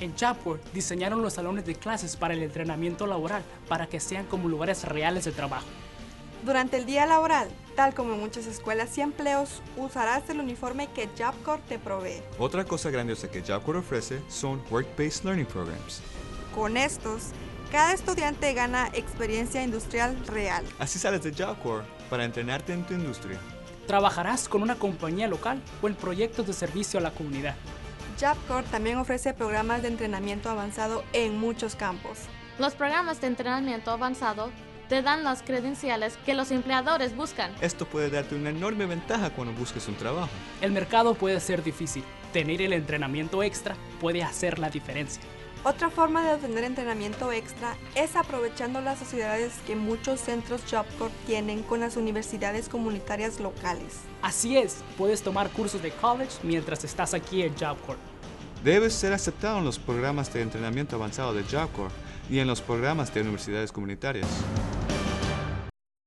En Chapworth diseñaron los salones de clases para el entrenamiento laboral para que sean como lugares reales de trabajo. Durante el día laboral, tal como en muchas escuelas y empleos, usarás el uniforme que Job Corps te provee. Otra cosa grandiosa que Job Corps ofrece son Work-Based Learning Programs. Con estos, cada estudiante gana experiencia industrial real. Así sales de Job Corps para entrenarte en tu industria. Trabajarás con una compañía local o en proyectos de servicio a la comunidad. Job Corps también ofrece programas de entrenamiento avanzado en muchos campos. Los programas de entrenamiento avanzado te dan las credenciales que los empleadores buscan. Esto puede darte una enorme ventaja cuando busques un trabajo. El mercado puede ser difícil. Tener el entrenamiento extra puede hacer la diferencia. Otra forma de obtener entrenamiento extra es aprovechando las sociedades que muchos centros Job Corps tienen con las universidades comunitarias locales. Así es, puedes tomar cursos de college mientras estás aquí en Job Corps. Debes ser aceptado en los programas de entrenamiento avanzado de Job Corps y en los programas de universidades comunitarias.